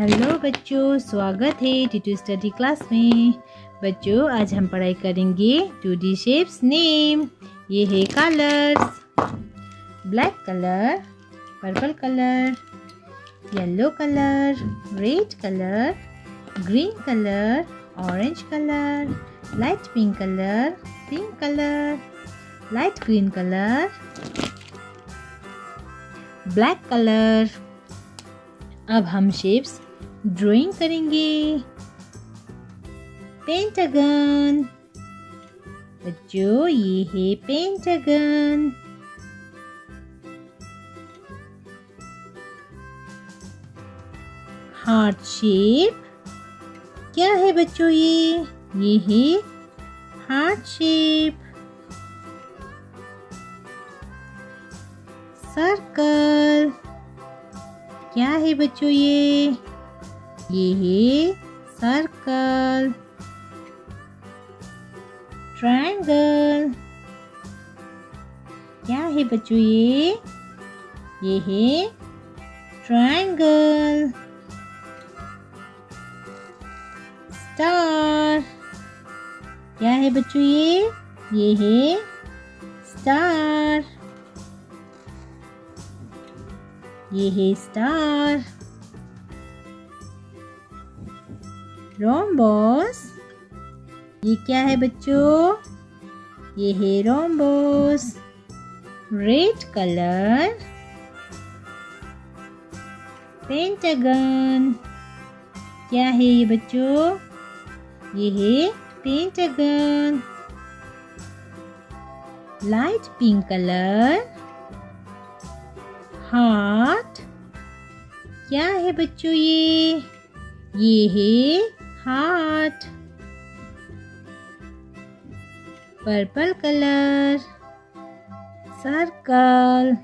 Hello बच्चों, स्वागत है टीटू स्टडी क्लास में। बच्चों, आज हम पढ़ाई करेंगे टू डी शेप्स नेम ये है colours black colour purple colour yellow colour red colour green colour orange colour light pink colour pink colour light green colour black colour अब हम शेप्स ड्राइंग करेंगे। पेंटागन बच्चों ये है पेंटागन हार्ट शेप क्या है बच्चों ये? ये है हार्ट शेप सर्कल क्या है बच्चों ये? ये है सर्कल ट्रायंगल क्या है बच्चों ये? ये है ट्रायंगल स्टार क्या है बच्चों ये? ये है स्टार ये है स्टार रोम्बोस ये क्या है बच्चों? ये है रोम्बोस रेड कलर पेंटागन क्या है ये बच्चों? ये है pentagon light pink colour heart क्या है बच्चों ये? ये है हार्ट। Purple colour. सर्कल।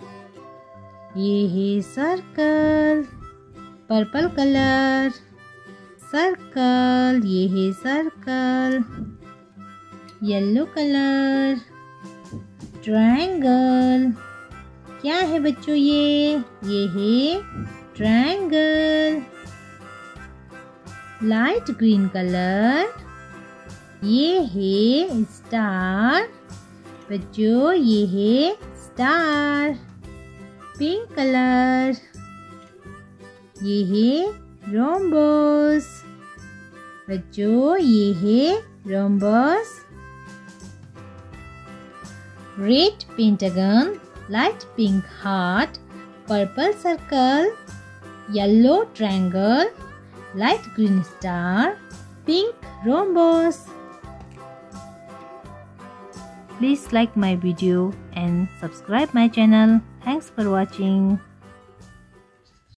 ये है सर्कल। Purple colour. सर्कल। ये है सर्कल। Yellow colour. ट्रायंगल। क्या है बच्चों ये? ये है ट्रायंगल। लाइट ग्रीन कलर ये है स्टार बच्चों ये है स्टार पिंक कलर ये है रोम्बोस बच्चों ये है rhombus red pentagon light pink heart, purple circle, yellow triangle, light green star, pink rhombus. Please like my video and subscribe my channel. Thanks for watching.